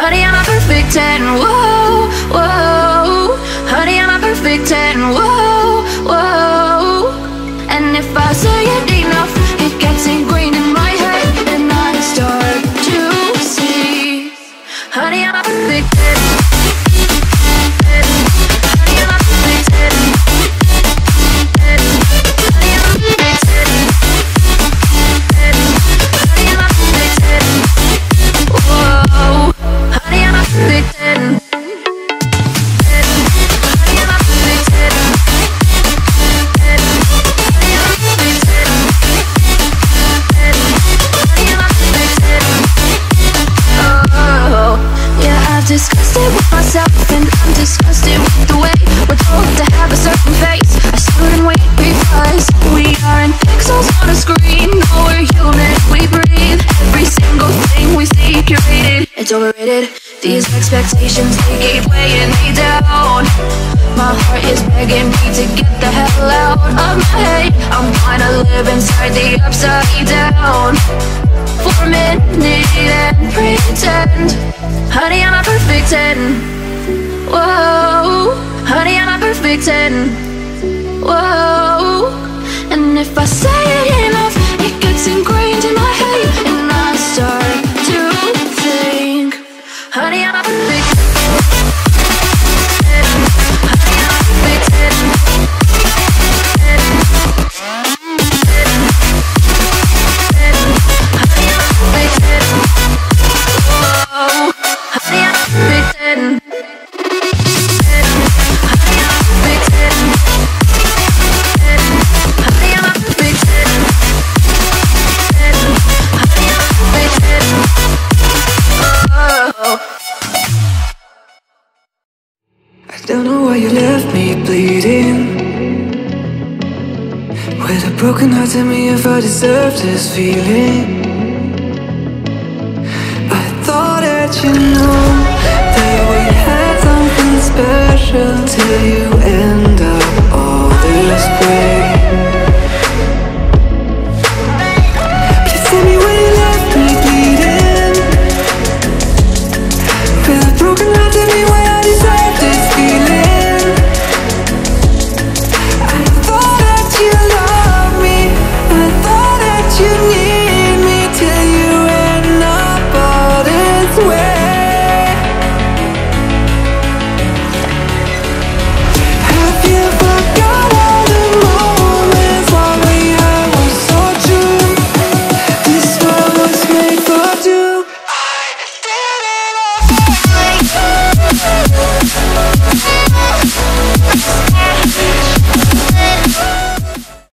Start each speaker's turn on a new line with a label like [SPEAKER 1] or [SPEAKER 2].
[SPEAKER 1] Honey, I'm a perfect 10, whoa, whoa. Honey, I'm a perfect 10, whoa, whoa expectations, they keep weighing me down. My heart is begging me to get the hell out of my head. I'm to live inside the upside down. For a minute and pretend. Honey, I'm a perfect 10 Whoa. Honey, I'm a perfect 10 Whoa. And if I say it enough It gets ingrained in my
[SPEAKER 2] Don't know why you left me bleeding. With a broken heart, tell me if I deserve this feeling. I thought that you know That we had something special Till you end up all this way.